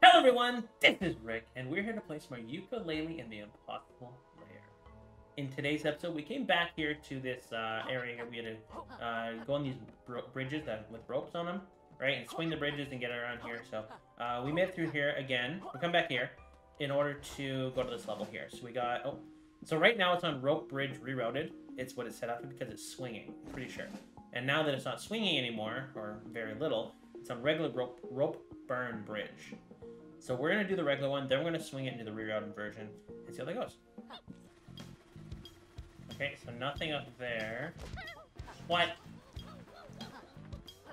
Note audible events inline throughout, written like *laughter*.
Hello everyone, this is Rick, and we're here to play some more Yooka-Laylee in the Impossible Lair. In today's episode, we came back here to this uh, area here. We had to uh, go on these bridges that with ropes on them, right, and swing the bridges and get around here. So uh, we made it through here again. We come back here in order to go to this level here. So we got oh, so right now it's on rope bridge rerouted. It's what it's set up because it's swinging. Pretty sure. And now that it's not swinging anymore, or very little, it's on regular rope rope burn bridge. So we're gonna do the regular one, then we're gonna swing it into the rerouted inversion and see how that goes. Okay, so nothing up there. What?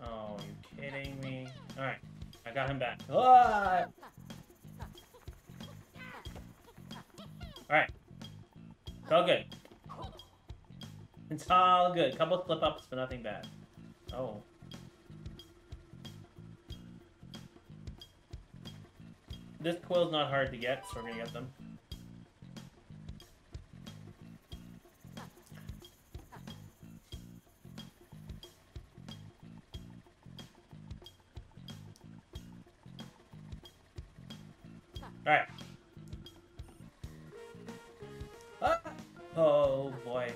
Oh, you kidding me? Alright, I got him back. Ah! Alright. It's all good. It's all good. Couple flip ups, but nothing bad. Oh. This quill's not hard to get, so we're gonna get them. Alright. Ah! Oh boy.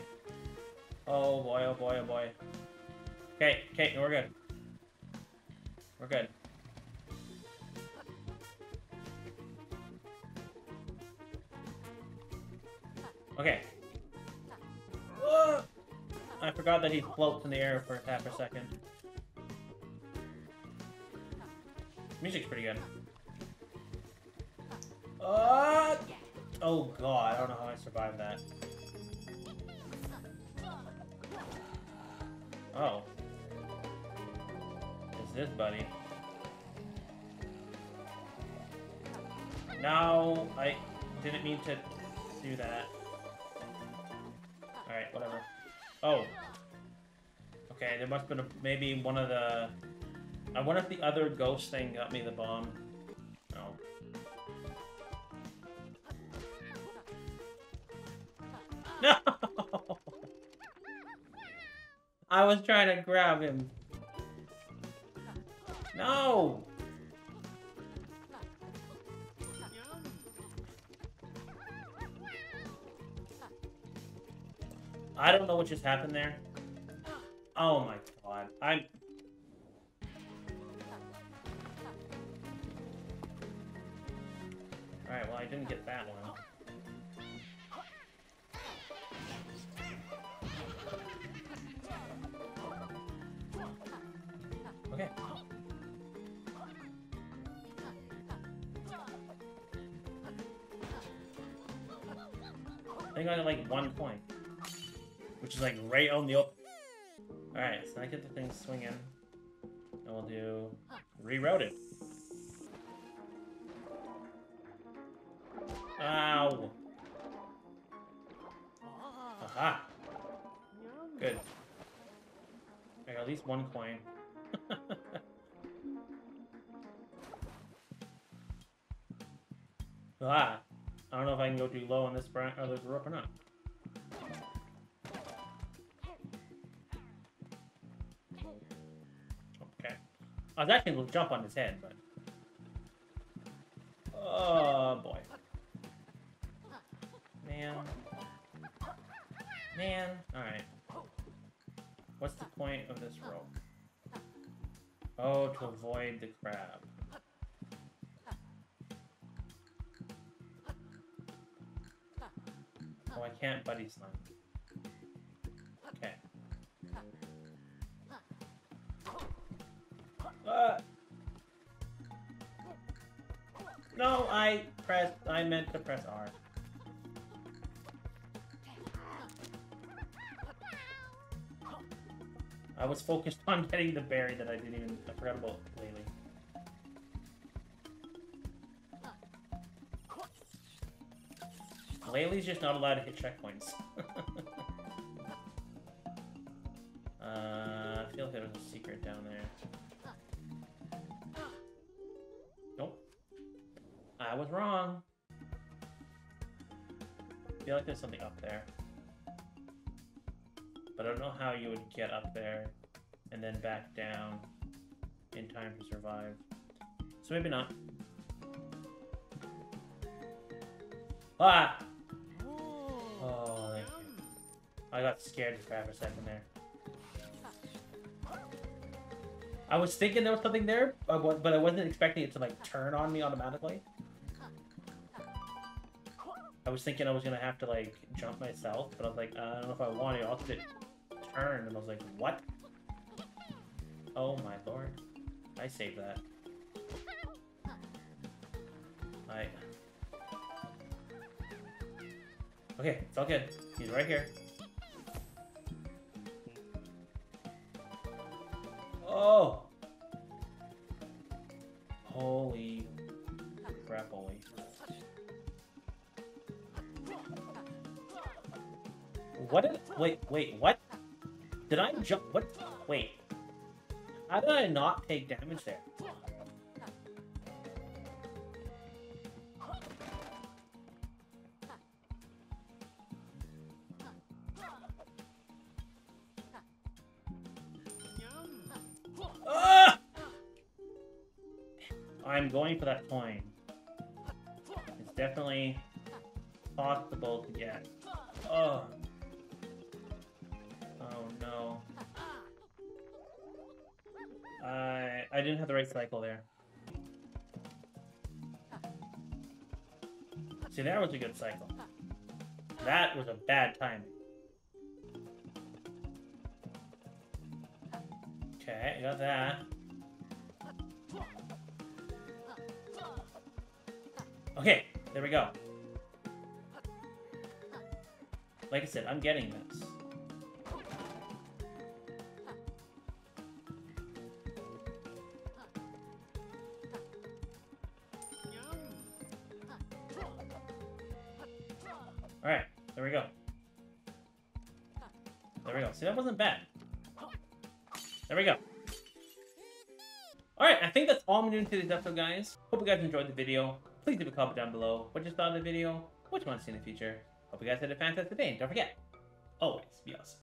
Oh boy, oh boy, oh boy. Okay, okay, we're good. We're good. Okay. I forgot that he floats in the air for half a second. Music's pretty good. Uh, oh god, I don't know how I survived that. Oh. Is this buddy? No, I didn't mean to do that. Whatever. Oh. Okay, there must have been a, maybe one of the... I wonder if the other ghost thing got me the bomb. No. No! *laughs* I was trying to grab him. No! I don't know what just happened there. Oh my god. I'm... Alright, well I didn't get that one. Okay. I think I got like one point. Which is like right on the op- Alright, so I get the thing swinging. And we'll do reroute it. Ow! Aha! Good. I got at least one coin. *laughs* ah! I don't know if I can go too low on this branch or this rope or not. I was actually going to jump on his head, but... Oh, boy. Man. Man. Alright. What's the point of this rope? Oh, to avoid the crab. Oh, I can't buddy slam. Okay. No, I pressed. I meant to press R. I was focused on getting the berry that I didn't even. I forgot about Laylee. Laylee's just not allowed to hit checkpoints. *laughs* uh, I feel like there was a secret down there. Was wrong. I feel like there's something up there. But I don't know how you would get up there and then back down in time to survive. So maybe not. Ah! Oh, thank you. I got scared to crap a second there. I was thinking there was something there, but I wasn't expecting it to like turn on me automatically. I was thinking I was gonna have to like jump myself, but I was like, I don't know if I want to. Also, it turn, and I was like, what? Oh my lord! I saved that. I. Okay, it's all good. He's right here. Oh! Holy crap, holy. What did, wait, wait, what? Did I jump, what, wait. How did I not take damage there? Ah! I'm going for that coin. It's definitely possible to get. Oh. No. I I didn't have the right cycle there. See, that was a good cycle. That was a bad timing. Okay, I got that. Okay, there we go. Like I said, I'm getting this. There we go. There we go. See, that wasn't bad. There we go. Alright, I think that's all I'm doing today's episode, guys. Hope you guys enjoyed the video. Please leave a comment down below what you thought of the video, what you want to see in the future. Hope you guys had a fantastic day, and don't forget, always be awesome.